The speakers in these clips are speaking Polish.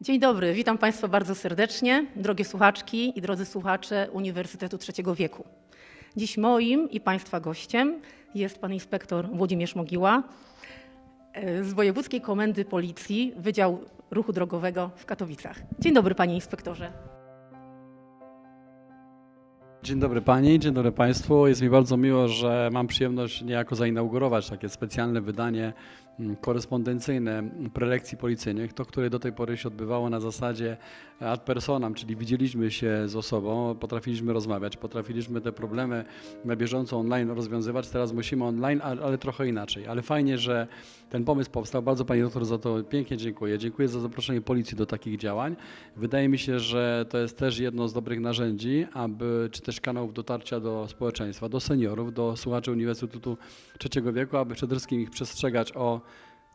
Dzień dobry, witam Państwa bardzo serdecznie, drogie słuchaczki i drodzy słuchacze Uniwersytetu Trzeciego Wieku. Dziś moim i Państwa gościem jest pan inspektor Włodzimierz Mogiła e, z Wojewódzkiej Komendy Policji Wydział Ruchu Drogowego w Katowicach. Dzień dobry Panie Inspektorze. Dzień dobry Pani, dzień dobry Państwu. Jest mi bardzo miło, że mam przyjemność niejako zainaugurować takie specjalne wydanie korespondencyjne prelekcji policyjnych, to które do tej pory się odbywało na zasadzie ad personam, czyli widzieliśmy się z osobą, potrafiliśmy rozmawiać, potrafiliśmy te problemy na bieżąco online rozwiązywać. Teraz musimy online, ale trochę inaczej. Ale fajnie, że ten pomysł powstał. Bardzo Pani doktor za to pięknie dziękuję. Dziękuję za zaproszenie policji do takich działań. Wydaje mi się, że to jest też jedno z dobrych narzędzi, aby czy też kanałów dotarcia do społeczeństwa, do seniorów, do słuchaczy Uniwersytetu Trzeciego Wieku, aby przede wszystkim ich przestrzegać o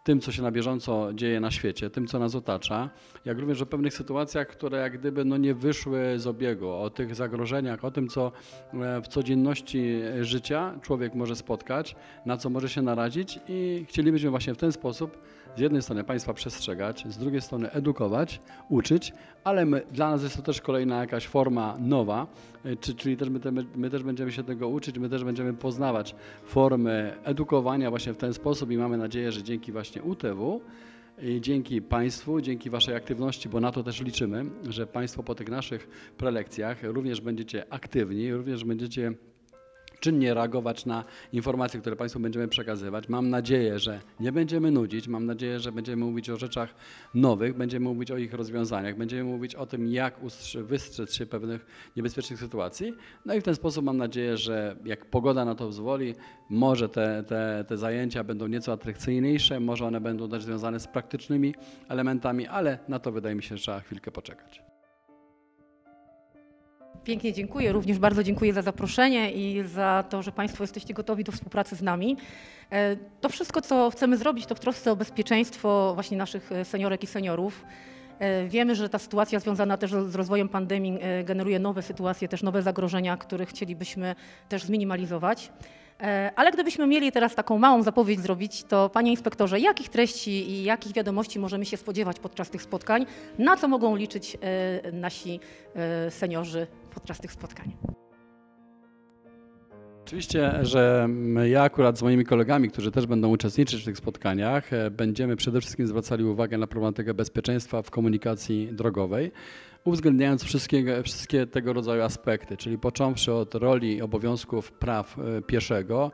tym, co się na bieżąco dzieje na świecie, tym, co nas otacza, jak również o pewnych sytuacjach, które jak gdyby no, nie wyszły z obiegu, o tych zagrożeniach, o tym, co e, w codzienności życia człowiek może spotkać, na co może się narazić i chcielibyśmy właśnie w ten sposób z jednej strony państwa przestrzegać, z drugiej strony edukować, uczyć, ale my, dla nas jest to też kolejna jakaś forma nowa, e, czyli też my, my, my, też będziemy się tego uczyć, my też będziemy poznawać formy edukowania właśnie w ten sposób i mamy nadzieję, że dzięki właśnie UTW i dzięki Państwu, dzięki Waszej aktywności, bo na to też liczymy, że Państwo po tych naszych prelekcjach również będziecie aktywni, również będziecie czynnie reagować na informacje, które Państwu będziemy przekazywać. Mam nadzieję, że nie będziemy nudzić, mam nadzieję, że będziemy mówić o rzeczach nowych, będziemy mówić o ich rozwiązaniach, będziemy mówić o tym, jak wystrzec się pewnych niebezpiecznych sytuacji. No i w ten sposób mam nadzieję, że jak pogoda na to pozwoli, może te, te, te zajęcia będą nieco atrakcyjniejsze, może one będą też związane z praktycznymi elementami, ale na to wydaje mi się, że trzeba chwilkę poczekać. Pięknie dziękuję. Również bardzo dziękuję za zaproszenie i za to, że Państwo jesteście gotowi do współpracy z nami. E, to wszystko, co chcemy zrobić, to w trosce o bezpieczeństwo właśnie naszych e, seniorek i seniorów. E, wiemy, że ta sytuacja związana też z rozwojem pandemii generuje nowe sytuacje, też nowe zagrożenia, które chcielibyśmy też zminimalizować. E, ale gdybyśmy mieli teraz taką małą zapowiedź zrobić, to panie inspektorze, jakich treści i jakich wiadomości możemy się spodziewać podczas tych spotkań? Na co mogą liczyć e, nasi e, seniorzy podczas tych spotkań? Oczywiście, że ja akurat z moimi kolegami, którzy też będą uczestniczyć w tych spotkaniach, będziemy przede wszystkim zwracali uwagę na problematykę bezpieczeństwa w komunikacji drogowej uwzględniając wszystkie, wszystkie tego rodzaju aspekty, czyli począwszy od roli obowiązków praw e, pieszego,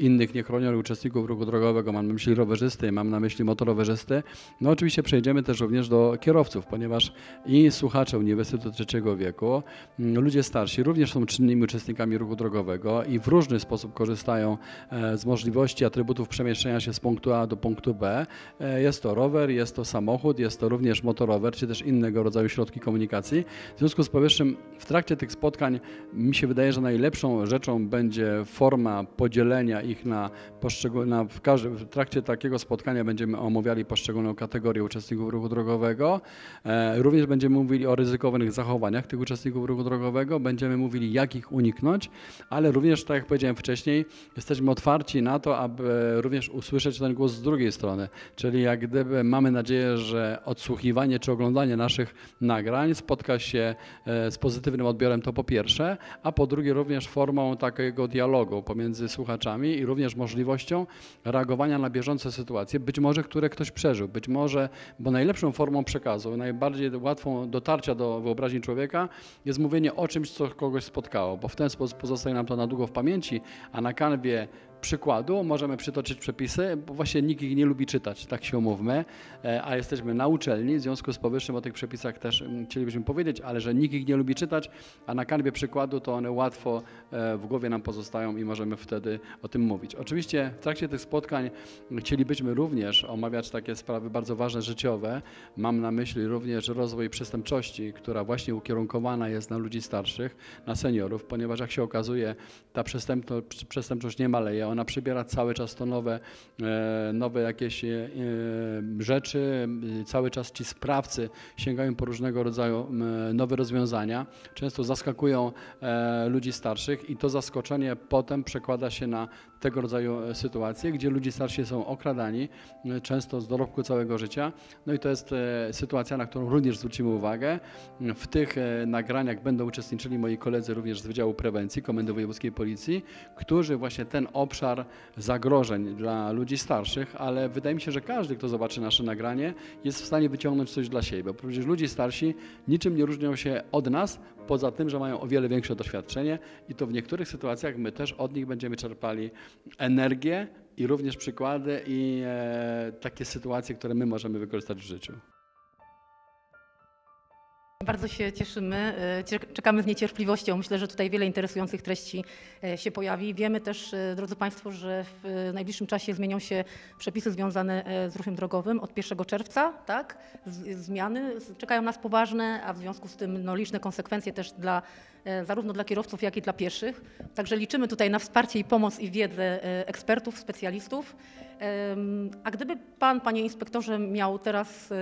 innych niechronionych uczestników ruchu drogowego, mam na myśli rowerzysty, mam na myśli motorowerzysty. No oczywiście przejdziemy też również do kierowców, ponieważ i słuchacze Uniwersytetu Trzeciego Wieku, mm, ludzie starsi również są czynnymi uczestnikami ruchu drogowego i w różny sposób korzystają e, z możliwości atrybutów przemieszczenia się z punktu A do punktu B. E, jest to rower, jest to samochód, jest to również motorower, czy też innego rodzaju środki komunikacji. W związku z powyższym w trakcie tych spotkań mi się wydaje, że najlepszą rzeczą będzie forma podzielenia ich na poszczególne, w, w trakcie takiego spotkania będziemy omawiali poszczególną kategorię uczestników ruchu drogowego. E, również będziemy mówili o ryzykownych zachowaniach tych uczestników ruchu drogowego, będziemy mówili jak ich uniknąć, ale również, tak jak powiedziałem wcześniej, jesteśmy otwarci na to, aby również usłyszeć ten głos z drugiej strony, czyli jak gdyby mamy nadzieję, że odsłuchiwanie czy oglądanie naszych nagrań spotka się e, z pozytywnym odbiorem, to po pierwsze, a po drugie również formą takiego dialogu pomiędzy słuchaczami i również możliwością reagowania na bieżące sytuacje, być może które ktoś przeżył, być może, bo najlepszą formą przekazu, najbardziej łatwą dotarcia do wyobraźni człowieka jest mówienie o czymś, co kogoś spotkało, bo w ten sposób pozostaje nam to na długo w pamięci, a na kanwie przykładu możemy przytoczyć przepisy, bo właśnie nikt ich nie lubi czytać, tak się umówmy, e, a jesteśmy na uczelni, w związku z powyższym o tych przepisach też mm, chcielibyśmy powiedzieć, ale że nikt ich nie lubi czytać, a na kanwie przykładu to one łatwo e, w głowie nam pozostają i możemy wtedy o tym mówić. Oczywiście w trakcie tych spotkań chcielibyśmy również omawiać takie sprawy bardzo ważne, życiowe. Mam na myśli również rozwój przestępczości, która właśnie ukierunkowana jest na ludzi starszych, na seniorów, ponieważ jak się okazuje, ta przestępczość nie maleje, ona przybiera cały czas to nowe, e, nowe jakieś e, rzeczy, cały czas ci sprawcy sięgają po różnego rodzaju nowe rozwiązania, często zaskakują e, ludzi starszych i to zaskoczenie potem przekłada się na tego rodzaju e, sytuacje, gdzie ludzie starsi są okradani, e, często z dorobku całego życia. No i to jest e, sytuacja, na którą również zwrócimy uwagę. W tych nagraniach będą uczestniczyli moi koledzy również z Wydziału Prewencji Komendy Wojewódzkiej Policji, którzy właśnie ten obszar zagrożeń dla ludzi starszych, ale wydaje mi się, że każdy, kto zobaczy nasze nagranie, jest w stanie wyciągnąć coś dla siebie. Bo przecież ludzie starsi niczym nie różnią się od nas, poza tym, że mają o wiele większe doświadczenie i to w niektórych sytuacjach my też od nich będziemy czerpali energię i również przykłady i e, takie sytuacje, które my możemy wykorzystać w życiu. Bardzo się cieszymy, e, czekamy z niecierpliwością. Myślę, że tutaj wiele interesujących treści e, się pojawi. Wiemy też, e, drodzy Państwo, że w najbliższym czasie zmienią się przepisy związane z ruchem drogowym od 1 czerwca, tak? Zmiany czekają nas poważne, a w związku z tym no, liczne konsekwencje też dla, zarówno dla kierowców, jak i dla pieszych. Także liczymy tutaj na wsparcie i pomoc i wiedzę ekspertów, specjalistów. A gdyby Pan, Panie Inspektorze, miał teraz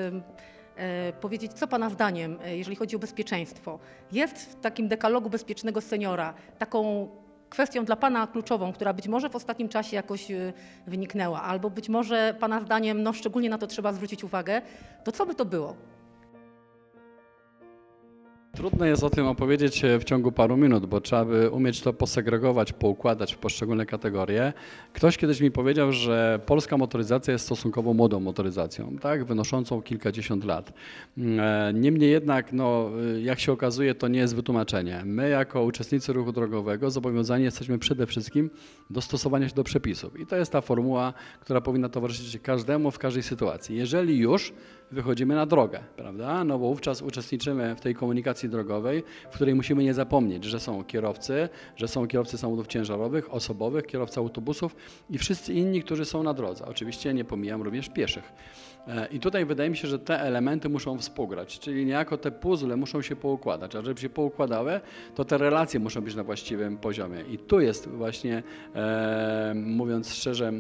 powiedzieć, co Pana zdaniem, e, jeżeli chodzi o bezpieczeństwo, jest w takim dekalogu bezpiecznego seniora taką kwestią dla Pana kluczową, która być może w ostatnim czasie jakoś e, wyniknęła, albo być może Pana zdaniem, no szczególnie na to trzeba zwrócić uwagę, to co by to było? Trudno jest o tym opowiedzieć e, w ciągu paru minut, bo trzeba by umieć to posegregować, poukładać w poszczególne kategorie. Ktoś kiedyś mi powiedział, że polska motoryzacja jest stosunkowo młodą motoryzacją, tak, wynoszącą kilkadziesiąt lat. Mm, e, Niemniej jednak, no, e, jak się okazuje, to nie jest wytłumaczenie. My jako uczestnicy ruchu drogowego zobowiązani jesteśmy przede wszystkim do stosowania się do przepisów. I to jest ta formuła, która powinna towarzyszyć każdemu w każdej sytuacji. Jeżeli już wychodzimy na drogę, prawda? No bo wówczas uczestniczymy w tej komunikacji drogowej, w której musimy nie zapomnieć, że są kierowcy, że są kierowcy samochodów ciężarowych, osobowych, kierowcy autobusów i wszyscy inni, którzy są na drodze. Oczywiście nie pomijam również pieszych. E, I tutaj wydaje mi się, że te elementy muszą współgrać, czyli niejako te puzzle muszą się poukładać, a żeby się poukładały, to te relacje muszą być na właściwym poziomie. I tu jest właśnie, e, mówiąc szczerze,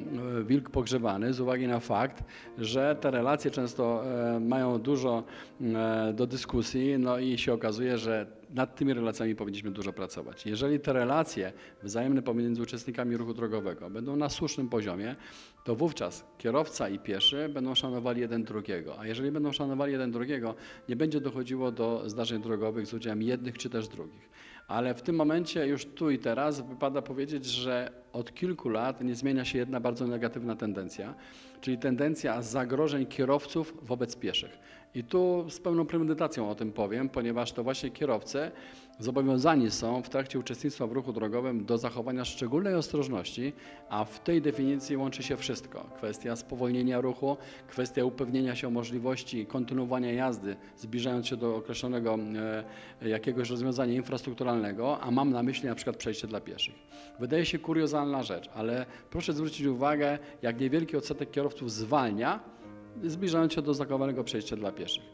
wilk pogrzebany z uwagi na fakt, że te relacje często e, mają dużo e, do dyskusji, no i się okazuje, że nad tymi relacjami powinniśmy dużo pracować. Jeżeli te relacje wzajemne pomiędzy uczestnikami ruchu drogowego będą na słusznym poziomie, to wówczas kierowca i pieszy będą szanowali jeden drugiego. A jeżeli będą szanowali jeden drugiego, nie będzie dochodziło do zdarzeń drogowych z udziałem jednych czy też drugich. Ale w tym momencie, już tu i teraz, wypada powiedzieć, że od kilku lat nie zmienia się jedna bardzo negatywna tendencja, czyli tendencja zagrożeń kierowców wobec pieszych. I tu z pełną premedytacją o tym powiem, ponieważ to właśnie kierowcy zobowiązani są w trakcie uczestnictwa w ruchu drogowym do zachowania szczególnej ostrożności, a w tej definicji łączy się wszystko. Kwestia spowolnienia ruchu, kwestia upewnienia się o możliwości kontynuowania jazdy, zbliżając się do określonego e, jakiegoś rozwiązania infrastrukturalnego, a mam na myśli na przykład przejście dla pieszych. Wydaje się kuriozalna rzecz, ale proszę zwrócić uwagę, jak niewielki odsetek kierowców zwalnia, zbliżając się do zakowanego przejścia dla pieszych.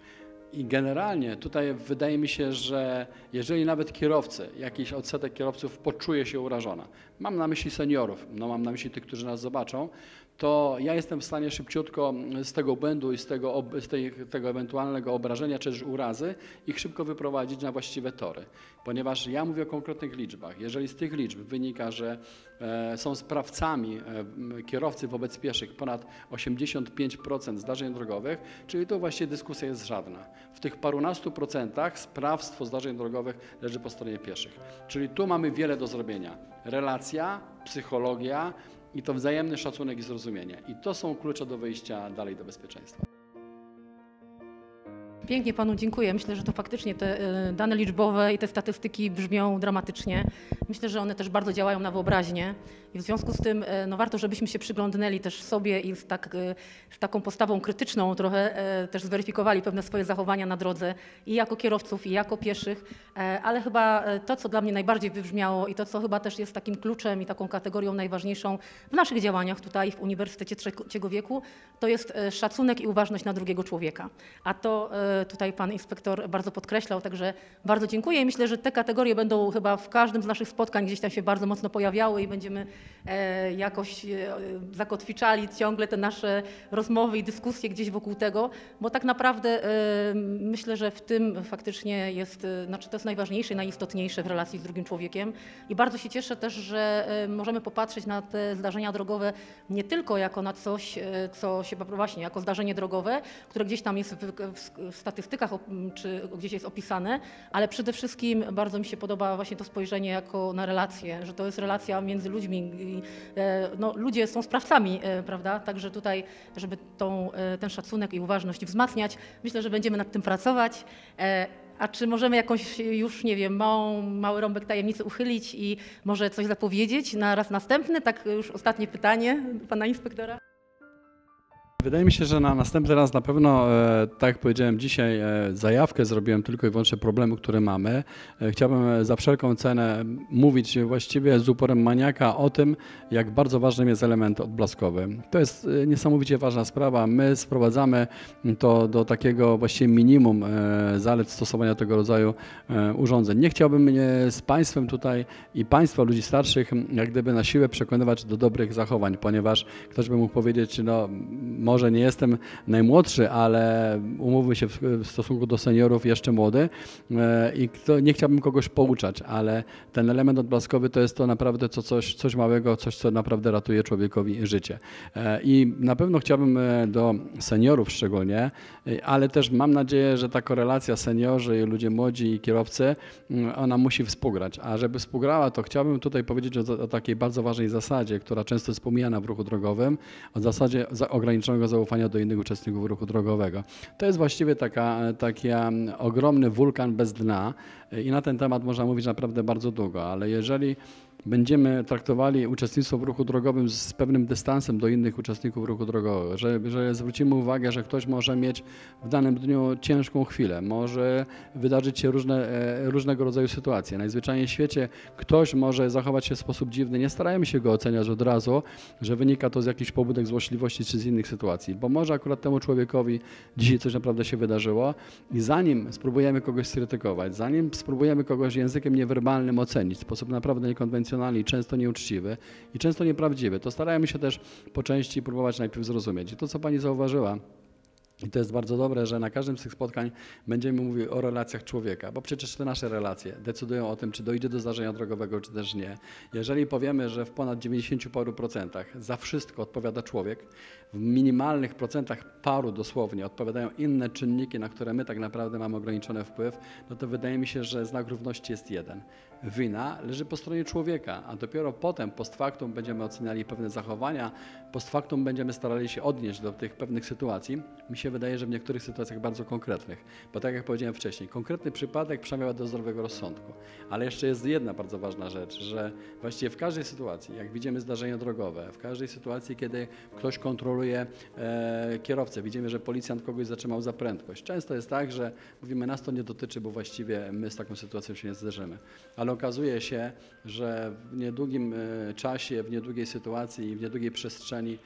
I generalnie tutaj wydaje mi się, że jeżeli nawet kierowcy, jakiś odsetek kierowców poczuje się urażona, mam na myśli seniorów, no mam na myśli tych, którzy nas zobaczą, to ja jestem w stanie szybciutko z tego błędu i z tego, z tej, tego ewentualnego obrażenia czy też urazy ich szybko wyprowadzić na właściwe tory. Ponieważ ja mówię o konkretnych liczbach. Jeżeli z tych liczb wynika, że e, są sprawcami e, kierowcy wobec pieszych ponad 85% zdarzeń drogowych, czyli to właściwie dyskusja jest żadna. W tych parunastu procentach sprawstwo zdarzeń drogowych leży po stronie pieszych. Czyli tu mamy wiele do zrobienia. Relacja, psychologia, i to wzajemny szacunek i zrozumienie. I to są klucze do wyjścia dalej do bezpieczeństwa. Pięknie Panu dziękuję. Myślę, że to faktycznie te e, dane liczbowe i te statystyki brzmią dramatycznie. Myślę, że one też bardzo działają na wyobraźnię i w związku z tym e, no, warto, żebyśmy się przyglądnęli też sobie i z, tak, e, z taką postawą krytyczną trochę e, też zweryfikowali pewne swoje zachowania na drodze i jako kierowców, i jako pieszych. E, Ale chyba e, to, co dla mnie najbardziej wybrzmiało i to, co chyba też jest takim kluczem i taką kategorią najważniejszą w naszych działaniach tutaj w Uniwersytecie Trzeciego Wieku, to jest e, szacunek i uważność na drugiego człowieka. A to e, e, tutaj pan inspektor bardzo podkreślał, także bardzo dziękuję. I myślę, że te kategorie będą chyba w każdym z naszych spotkań gdzieś tam się bardzo mocno pojawiały i będziemy e, jakoś e, zakotwiczali ciągle te nasze rozmowy i dyskusje gdzieś wokół tego, bo tak naprawdę myślę, że w tym faktycznie jest, znaczy to jest najważniejsze i najistotniejsze w relacji z drugim człowiekiem. I bardzo się cieszę też, że możemy popatrzeć na te zdarzenia drogowe nie tylko jako na coś, co się właśnie jako zdarzenie drogowe, które gdzieś tam jest w, w statystykach czy gdzieś jest opisane, ale przede wszystkim bardzo mi się podoba właśnie to spojrzenie jako na relacje, że to jest relacja między ludźmi. E, no, ludzie są sprawcami, e, prawda? Także tutaj, żeby tą, e, ten szacunek i uważność wzmacniać, myślę, że będziemy nad tym pracować. A czy możemy jakąś już, nie wiem, małą, mały rąbek tajemnicy uchylić i może coś zapowiedzieć na raz następny? Tak już ostatnie pytanie pana inspektora. Wydaje mi się, że na następny raz na pewno, e, tak jak powiedziałem dzisiaj, e, zajawkę zrobiłem tylko i wyłącznie problemu, które mamy. E, chciałbym za wszelką cenę mówić właściwie z uporem maniaka o tym, jak bardzo ważnym jest element odblaskowy. To jest niesamowicie ważna sprawa. My sprowadzamy to do takiego właściwie minimum zalet stosowania tego rodzaju urządzeń. Nie chciałbym z Państwem tutaj i Państwa, ludzi starszych, jak gdyby na siłę przekonywać do dobrych zachowań, ponieważ ktoś by mógł powiedzieć, no może nie jestem najmłodszy, ale umówmy się w stosunku do seniorów jeszcze młody e, i nie chciałbym kogoś pouczać, ale ten element odblaskowy to jest to naprawdę co, coś, coś małego, coś, co naprawdę ratuje człowiekowi życie. E, I na pewno chciałbym e, do seniorów szczególnie, ale też mam nadzieję, że ta korelacja seniorzy, ludzie młodzi i kierowcy, mm, ona musi współgrać. A żeby współgrała, to chciałbym tutaj powiedzieć o, o takiej bardzo ważnej zasadzie, która często jest pomijana w ruchu drogowym, o zasadzie ograniczonego zaufania do innych uczestników ruchu drogowego. To jest właściwie taka, taki ogromny wulkan bez dna i na ten temat można mówić naprawdę bardzo długo, ale jeżeli będziemy traktowali uczestnictwo w ruchu drogowym z pewnym dystansem do innych uczestników ruchu drogowego, że, że zwrócimy uwagę, że ktoś może mieć w danym dniu ciężką chwilę, może wydarzyć się różne, e, różnego rodzaju sytuacje. Najzwyczajniej w świecie ktoś może zachować się w sposób dziwny, nie starajmy się go oceniać od razu, że wynika to z jakichś pobudek złośliwości czy z innych sytuacji, bo może akurat temu człowiekowi dzisiaj coś naprawdę się wydarzyło i zanim spróbujemy kogoś skrytykować, zanim spróbujemy kogoś językiem niewerbalnym ocenić w sposób naprawdę niekonwencjonalny, emocjonalny, często nieuczciwy i często nieprawdziwy, to starajmy się też po części próbować najpierw zrozumieć. I to, co Pani zauważyła, i to jest bardzo dobre, że na każdym z tych spotkań będziemy mówili o relacjach człowieka, bo przecież te nasze relacje decydują o tym, czy dojdzie do zdarzenia drogowego, czy też nie. Jeżeli powiemy, że w ponad 90 paru procentach za wszystko odpowiada człowiek, w minimalnych procentach paru dosłownie odpowiadają inne czynniki, na które my tak naprawdę mamy ograniczony wpływ, no to wydaje mi się, że znak równości jest jeden. Wina leży po stronie człowieka, a dopiero potem, post factum, będziemy oceniali pewne zachowania, post factum będziemy starali się odnieść do tych pewnych sytuacji. Mi się wydaje, że w niektórych sytuacjach bardzo konkretnych, bo tak jak powiedziałem wcześniej, konkretny przypadek przemawia do zdrowego rozsądku. Ale jeszcze jest jedna bardzo ważna rzecz, że właściwie w każdej sytuacji, jak widzimy zdarzenia drogowe, w każdej sytuacji, kiedy ktoś kontroluje e, kierowcę, widzimy, że policjant kogoś zatrzymał za prędkość. Często jest tak, że mówimy, nas to nie dotyczy, bo właściwie my z taką sytuacją się nie zderzymy. Ale okazuje się, że w niedługim e, czasie, w niedługiej sytuacji i w niedługiej przestrzeni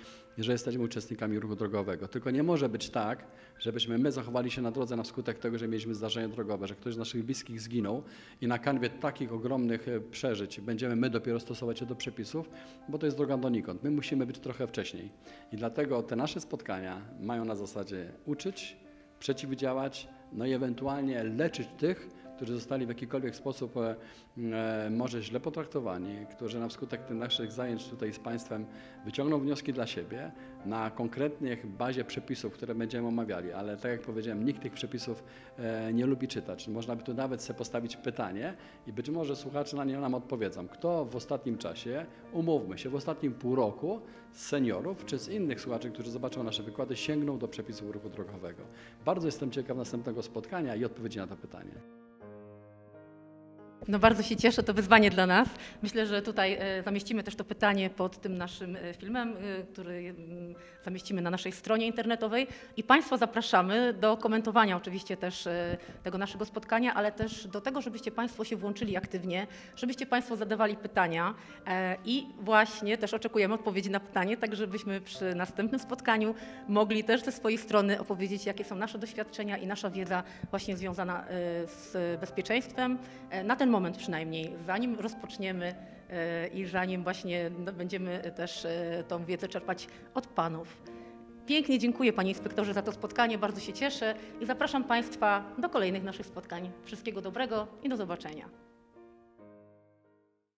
że jesteśmy uczestnikami ruchu drogowego. Tylko nie może być tak, żebyśmy my zachowali się na drodze na skutek tego, że mieliśmy zdarzenie drogowe, że ktoś z naszych bliskich zginął i na kanwie takich ogromnych e, przeżyć będziemy my dopiero stosować się do przepisów, bo to jest droga donikąd. My musimy być trochę wcześniej. I dlatego te nasze spotkania mają na zasadzie uczyć, przeciwdziałać, no i ewentualnie leczyć tych, którzy zostali w jakikolwiek sposób e, e, może źle potraktowani, którzy na skutek tych naszych zajęć tutaj z Państwem wyciągną wnioski dla siebie na konkretnej bazie przepisów, które będziemy omawiali, ale tak jak powiedziałem, nikt tych przepisów e, nie lubi czytać. Można by tu nawet sobie postawić pytanie i być może słuchacze na nie nam odpowiedzą. Kto w ostatnim czasie, umówmy się, w ostatnim pół roku z seniorów czy z innych słuchaczy, którzy zobaczą nasze wykłady, sięgną do przepisów ruchu drogowego. Bardzo jestem ciekaw następnego spotkania i odpowiedzi na to pytanie. No bardzo się cieszę, to wyzwanie dla nas. Myślę, że tutaj e, zamieścimy też to pytanie pod tym naszym e, filmem, e, który zamieścimy na naszej stronie internetowej i Państwa zapraszamy do komentowania oczywiście też tego naszego spotkania, ale też do tego, żebyście Państwo się włączyli aktywnie, żebyście Państwo zadawali pytania i właśnie też oczekujemy odpowiedzi na pytanie, tak żebyśmy przy następnym spotkaniu mogli też ze swojej strony opowiedzieć, jakie są nasze doświadczenia i nasza wiedza właśnie związana z bezpieczeństwem, na ten moment przynajmniej, zanim rozpoczniemy e, i zanim właśnie no, będziemy też e, tą wiedzę czerpać od Panów. Pięknie dziękuję Panie Inspektorze za to spotkanie, bardzo się cieszę i zapraszam Państwa do kolejnych naszych spotkań. Wszystkiego dobrego i do zobaczenia.